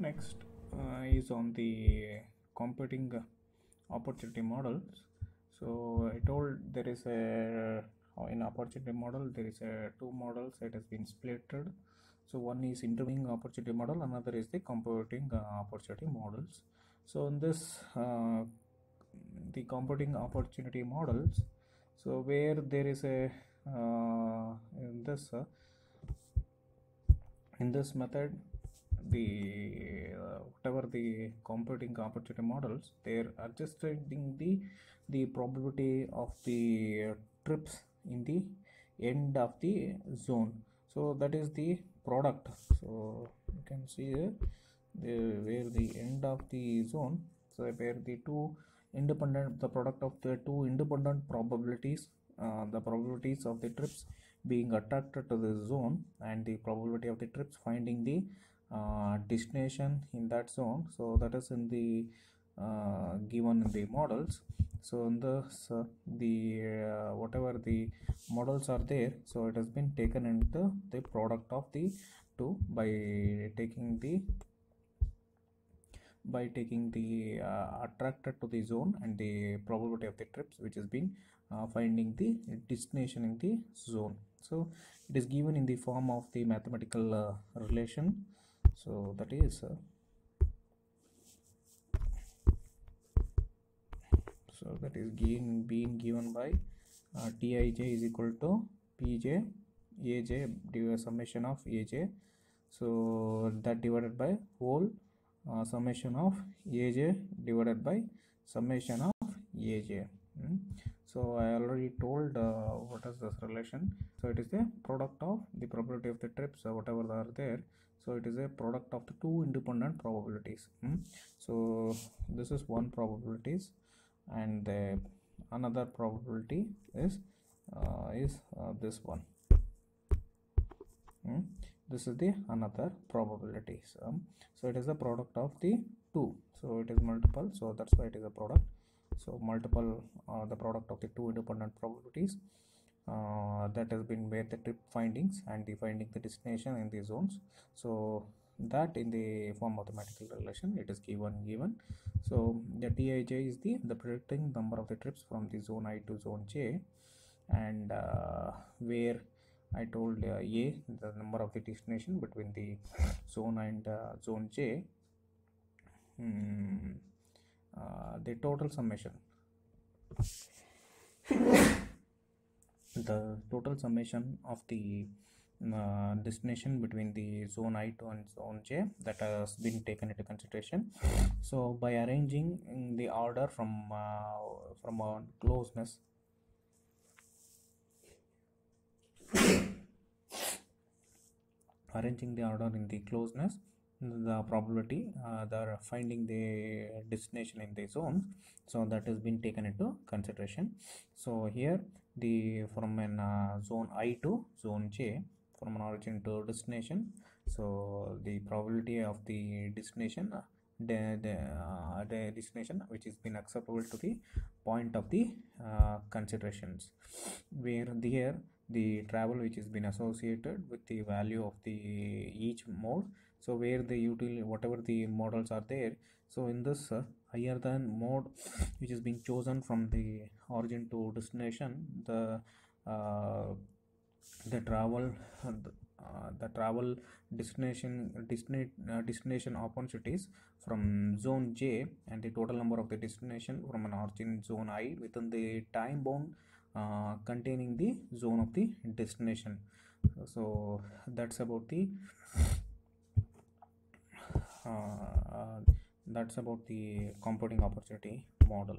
next uh, is on the competing opportunity models. So i told there is a uh, in opportunity model there is a two models it has been splitted so one is intervening opportunity model another is the competing uh, opportunity models. So in this uh, the competing opportunity models so where there is a uh, in this uh, in this method the uh, whatever the competing opportunity models they're adjusting the the probability of the trips in the end of the zone. So that is the product. So you can see here the where the end of the zone so where the two independent the product of the two independent probabilities uh, the probabilities of the trips being attracted to the zone and the probability of the trips finding the uh, destination in that zone. So that is in the uh, given in the models. So in the the uh, whatever the models are there so it has been taken into the product of the two by taking the by taking the uh, attracted to the zone and the probability of the trips which has been uh, finding the destination in the zone. So it is given in the form of the mathematical uh, relation so that is so that is given being given by uh, tij is equal to pj aj summation of aj so that divided by whole uh, summation of aj divided by summation of aj Hmm. so i already told uh, what relation. So it is the product of the probability of the trips or whatever are there. So it is a product of the two independent probabilities. Hmm. so this is one probabilities and the another probability is uh, is uh, this one. Hmm. this is the another probabilities um, so it is the product of the two. So it is multiple. So that's why it is a product. So multiple uh, the product of the two independent probabilities uh, that has been made the trip findings and defining the destination in the zones. So that in the form of the mathematical relation it is given given. So the tij is the the predicting number of the trips from the zone i to zone j. And uh, where i told uh, a the number of the destination between the zone and uh, zone j. Hmm, uh, the total summation the total summation of the uh, destination between the zone i2 and zone j that has been taken into consideration. So by arranging in the order from uh, from a closeness arranging the order in the closeness the probability uh, the finding the destination in the zone. So that has been taken into consideration. So here the from an uh, zone i to zone j from an origin to destination. So the probability of the destination uh, the, the, uh, the destination which is been acceptable to the point of the uh, considerations. Where there the travel which has been associated with the value of the each mode. So where the util whatever the models are there. So in this uh, higher than mode which is being chosen from the origin to destination the uh, the travel uh, the travel destination destination uh, destination opportunities from zone j and the total number of the destination from an origin zone i within the time bound uh, containing the zone of the destination. So that's about the uh, uh, that's about the competing opportunity model